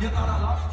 You got a lobster